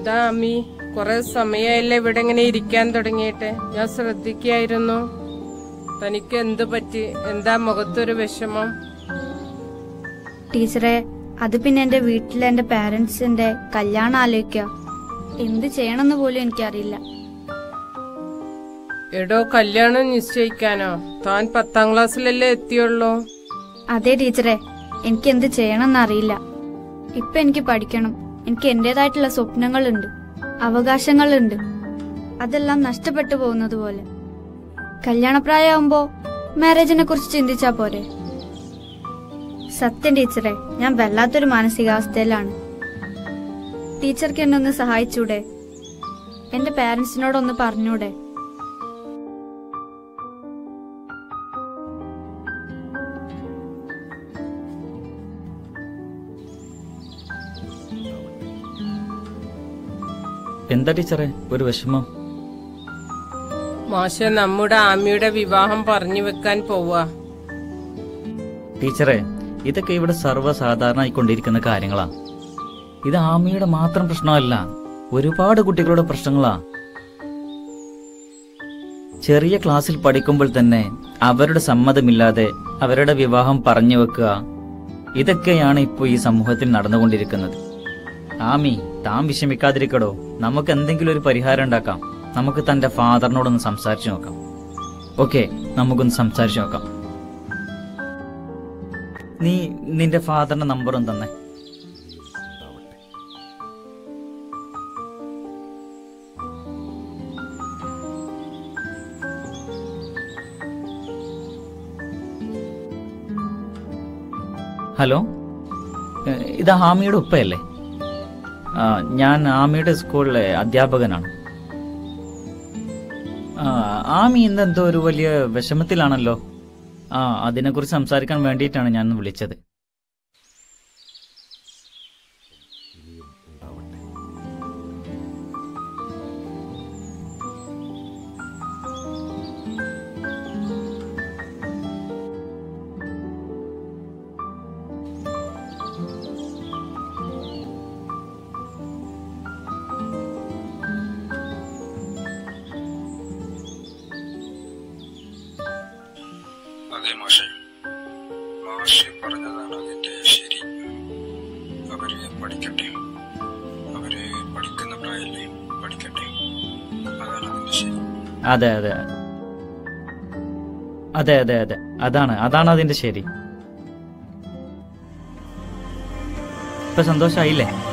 എന്താ അമ്മി കുറെ സമയമല്ലേ ഇവിടെ ഇങ്ങനെ ഇരിക്കാൻ തുടങ്ങിയിട്ട്. ഞാൻ ശ്രദ്ധിക്കായിരുന്നു. തനിക്ക് എന്ത് പറ്റി? എന്താ മുഖത്തൊരു വിഷമം? ടീച്ചറെ അത് പിന്നെ എന്റെ വീട്ടിലെ എന്റെ പാരന്റ്സിന്റെ കല്യാണം ആലോചിക്കുക. എന്ത് ചെയ്യണമെന്ന് പോലും എനിക്കറിയില്ല. എടോ കല്യാണം നിശ്ചയിക്കാനോ? താൻ പത്താം ക്ലാസ്സിലല്ലേ എത്തിയുള്ളൂ? അതെ ടീച്ചറെ എനിക്ക് എന്ത് ചെയ്യണമെന്ന് അറിയില്ല. ഇപ്പൊ എനിക്ക് പഠിക്കണം. എനിക്ക് എന്റേതായിട്ടുള്ള സ്വപ്നങ്ങളുണ്ട് അവകാശങ്ങളുണ്ട്. അതെല്ലാം നഷ്ടപ്പെട്ടു പോകുന്നത് പോലെ. കല്യാണപ്രായമാകുമ്പോ മാരേജിനെ കുറിച്ച് ചിന്തിച്ചാ പോരെ? സത്യം ടീച്ചറെ ഞാൻ വല്ലാത്തൊരു മാനസികാവസ്ഥയിലാണ്. ടീച്ചർക്ക് എന്നെ ഒന്ന് സഹായിച്ചൂടെ? എന്റെ പാരന്റ്സിനോടൊന്ന് പറഞ്ഞൂടെ? എന്താ ടീച്ചറെ? ഒരു വിഷമം. മാഷ നമ്മുടെ ആമിയുടെ വിവാഹം പറഞ്ഞു വെക്കാൻ പോവാ. ടീച്ചറെ ഇതൊക്കെ ഇവിടെ സർവസാധാരണമായിക്കൊണ്ടിരിക്കുന്ന കാര്യങ്ങളാ. ഇത് ആമിയുടെ മാത്രം പ്രശ്നമല്ല ഒരുപാട് കുട്ടികളുടെ പ്രശ്നങ്ങളാ. ചെറിയ ക്ലാസ്സിൽ പഠിക്കുമ്പോൾ തന്നെ അവരുടെ സമ്മതമില്ലാതെ അവരുടെ വിവാഹം പറഞ്ഞു വെക്കുക ഇതൊക്കെയാണ് ഇപ്പോൾ ഈ സമൂഹത്തിൽ നടന്നുകൊണ്ടിരിക്കുന്നത്. ആമി താൻ വിഷമിക്കാതിരിക്കടോ. നമുക്ക് എന്തെങ്കിലും ഒരു പരിഹാരം ഉണ്ടാക്കാം. നമുക്ക് തന്റെ ഫാദറിനോടൊന്ന് സംസാരിച്ചു നോക്കാം. ഓക്കെ നമുക്കൊന്ന് സംസാരിച്ചു നോക്കാം. നീ നിന്റെ ഫാദറിന്റെ നമ്പറും തന്നെ. ഹലോ? ഇത് ഹാമിയുടെ ഉപ്പയല്ലേ? ഞാൻ ആമിയുടെ സ്കൂളിലെ അധ്യാപകനാണ്. ആമി ഇന്ന് എന്തോ ഒരു വലിയ വിഷമത്തിലാണല്ലോ. ആ അതിനെക്കുറിച്ച് സംസാരിക്കാൻ വേണ്ടിയിട്ടാണ് ഞാൻ വിളിച്ചത്. അതെ മാഷെ. മാഷെ പറഞ്ഞതാണ് അതിന്റെ ശരി. അവർ പഠിക്കട്ടെ. അവർ പഠിക്കുന്ന പ്രായല്ലേ പഠിക്കട്ടെ. അതാണ് അതിന്റെ ശരി. അതെ അതെ. അതെ അതെ അതെ. അതാണ് അതാണ് അതിന്റെ ശരി. ഇപ്പൊ സന്തോഷായില്ലേ?